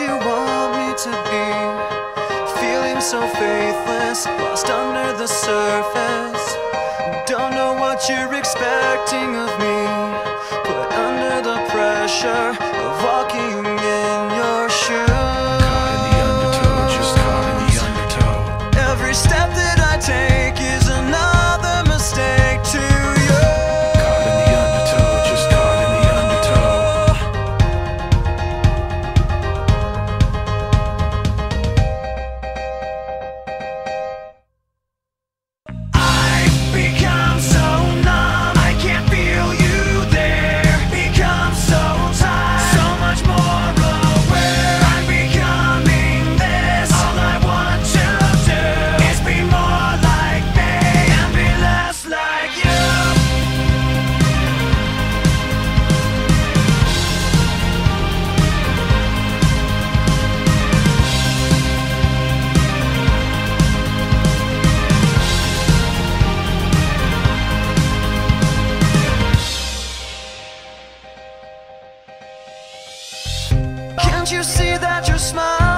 you want me to be. Feeling so faithless, lost under the surface. Don't know what you're expecting of me. Put under the pressure Can't you see that you're smiling?